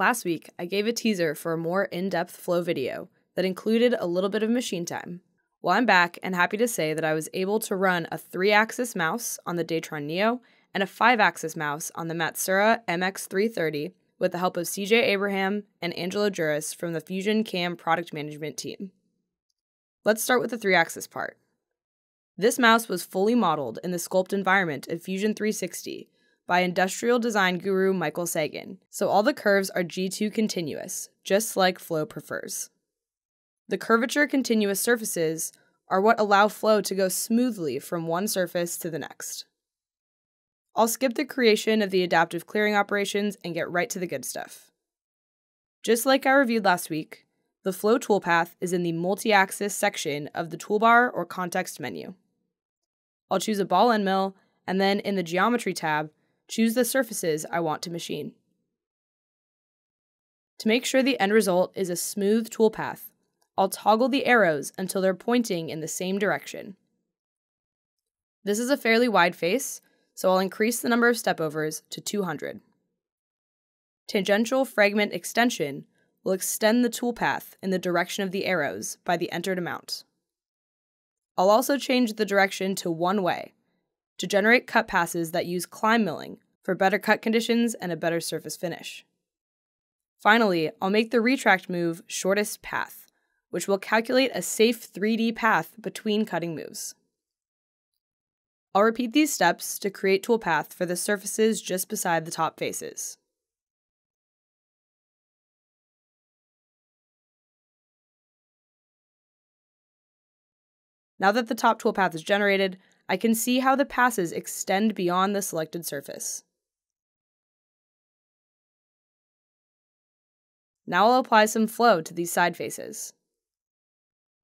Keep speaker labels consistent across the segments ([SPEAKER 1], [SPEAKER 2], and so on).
[SPEAKER 1] Last week, I gave a teaser for a more in depth flow video that included a little bit of machine time. Well, I'm back and happy to say that I was able to run a 3 axis mouse on the Datron Neo and a 5 axis mouse on the Matsuura MX330 with the help of CJ Abraham and Angelo Juris from the Fusion Cam product management team. Let's start with the 3 axis part. This mouse was fully modeled in the sculpt environment of Fusion 360 by industrial design guru Michael Sagan, so all the curves are G2 continuous, just like Flow prefers. The curvature continuous surfaces are what allow flow to go smoothly from one surface to the next. I'll skip the creation of the adaptive clearing operations and get right to the good stuff. Just like I reviewed last week, the flow toolpath is in the multi-axis section of the toolbar or context menu. I'll choose a ball end mill, and then in the geometry tab, choose the surfaces I want to machine. To make sure the end result is a smooth toolpath, I'll toggle the arrows until they're pointing in the same direction. This is a fairly wide face, so I'll increase the number of stepovers to 200. Tangential fragment extension will extend the toolpath in the direction of the arrows by the entered amount. I'll also change the direction to one way, to generate cut passes that use climb milling for better cut conditions and a better surface finish. Finally, I'll make the retract move shortest path, which will calculate a safe 3D path between cutting moves. I'll repeat these steps to create toolpath for the surfaces just beside the top faces. Now that the top toolpath is generated, I can see how the passes extend beyond the selected surface. Now I'll apply some flow to these side faces.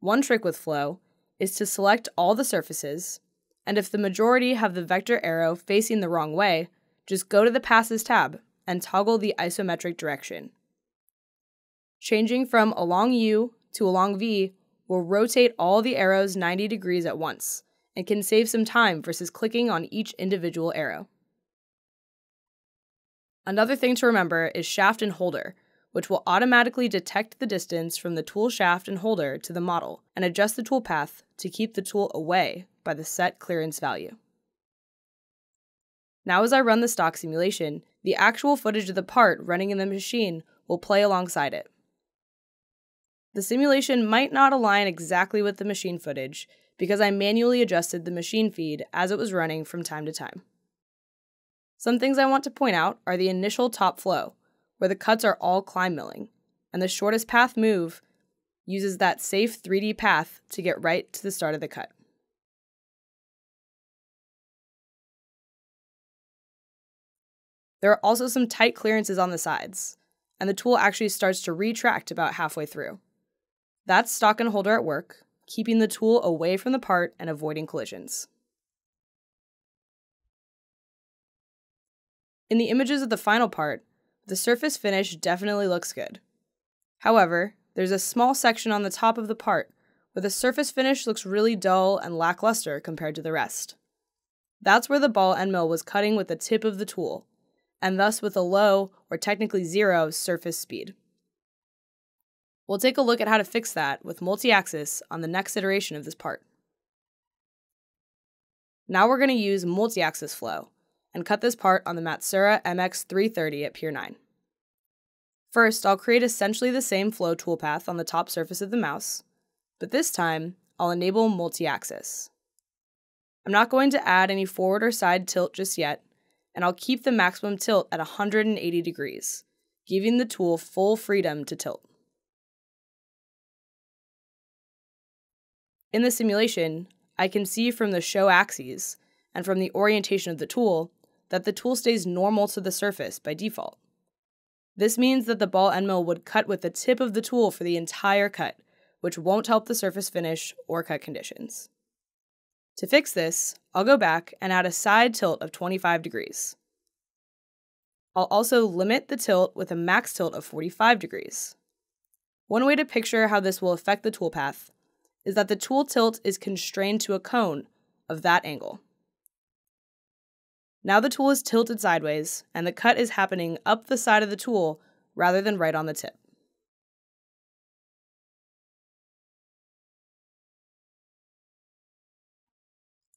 [SPEAKER 1] One trick with flow is to select all the surfaces, and if the majority have the vector arrow facing the wrong way, just go to the Passes tab and toggle the isometric direction. Changing from along U to along V will rotate all the arrows 90 degrees at once and can save some time versus clicking on each individual arrow. Another thing to remember is shaft and holder, which will automatically detect the distance from the tool shaft and holder to the model and adjust the tool path to keep the tool away by the set clearance value. Now as I run the stock simulation, the actual footage of the part running in the machine will play alongside it. The simulation might not align exactly with the machine footage because I manually adjusted the machine feed as it was running from time to time. Some things I want to point out are the initial top flow, where the cuts are all climb milling, and the shortest path move uses that safe 3D path to get right to the start of the cut. There are also some tight clearances on the sides, and the tool actually starts to retract about halfway through. That's stock and holder at work, keeping the tool away from the part and avoiding collisions. In the images of the final part, the surface finish definitely looks good. However, there's a small section on the top of the part where the surface finish looks really dull and lackluster compared to the rest. That's where the ball end mill was cutting with the tip of the tool, and thus with a low, or technically zero, surface speed. We'll take a look at how to fix that with multi-axis on the next iteration of this part. Now we're going to use multi-axis flow and cut this part on the Matsuura MX330 at Pier 9. First, I'll create essentially the same flow toolpath on the top surface of the mouse, but this time I'll enable multi-axis. I'm not going to add any forward or side tilt just yet, and I'll keep the maximum tilt at 180 degrees, giving the tool full freedom to tilt. In the simulation, I can see from the show axes and from the orientation of the tool that the tool stays normal to the surface by default. This means that the ball end mill would cut with the tip of the tool for the entire cut, which won't help the surface finish or cut conditions. To fix this, I'll go back and add a side tilt of 25 degrees. I'll also limit the tilt with a max tilt of 45 degrees. One way to picture how this will affect the toolpath is that the tool tilt is constrained to a cone of that angle. Now the tool is tilted sideways, and the cut is happening up the side of the tool rather than right on the tip.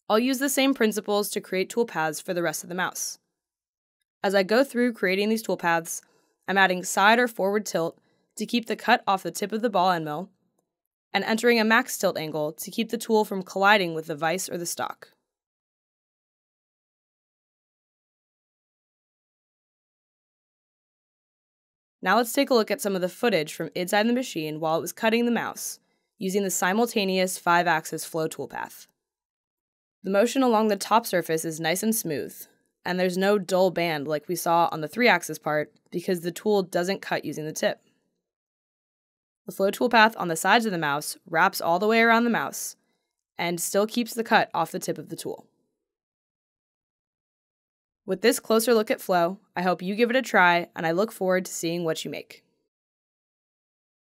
[SPEAKER 1] I'll use the same principles to create toolpaths for the rest of the mouse. As I go through creating these toolpaths, I'm adding side or forward tilt to keep the cut off the tip of the ball end mill, and entering a max tilt angle to keep the tool from colliding with the vise or the stock. Now let's take a look at some of the footage from inside the machine while it was cutting the mouse, using the simultaneous 5-axis flow toolpath. The motion along the top surface is nice and smooth, and there's no dull band like we saw on the 3-axis part because the tool doesn't cut using the tip. The flow toolpath on the sides of the mouse wraps all the way around the mouse and still keeps the cut off the tip of the tool. With this closer look at flow, I hope you give it a try and I look forward to seeing what you make.